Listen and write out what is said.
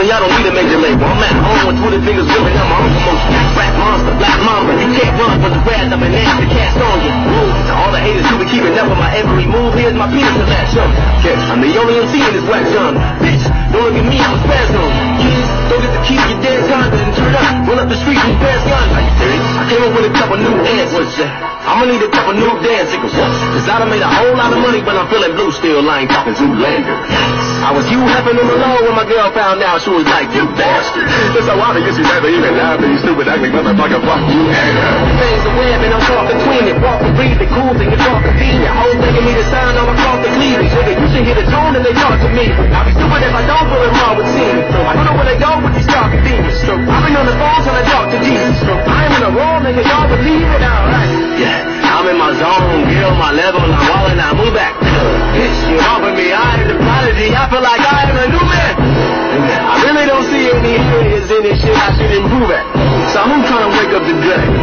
me y'all don't need a major label. I'm at home with Twitter fingers willing. I'm my own promotion. Rap monster, black mamba. You can't run with the wrath of an to cast on you. To all the haters who be keeping up with my every move, here's my penis to latch on. I'm the only MC in this wax gun. Bitch, don't look at me, I'm a spasm. Kids, don't get to keep your dead condoms and turn up. Run up the street with fast guns. With a couple new that? I'ma need a couple new dance niggas. Cause I done made a whole lot of money, but I'm feeling blue still. I ain't talking Zoolander. I was you in the low when my girl found out she was like, you bastard. It's so obvious you never even laugh you stupid ugly motherfucker. Fuck you and her. Things are web and I'm caught between it. Walk and breathe, the cool thing, it's all convenient. Hoes begging me to sign on across the cleavage. Nigga, you should hear the tone and they talk to me. Nigga, y'all believe it, alright. Yeah, I'm in my zone, get on my level, I'm walling, I move back. Bitch, you helping me, I am the prodigy, I feel like I am a new man. I really don't see any areas in this shit I should improve at. So I'm trying to wake up today.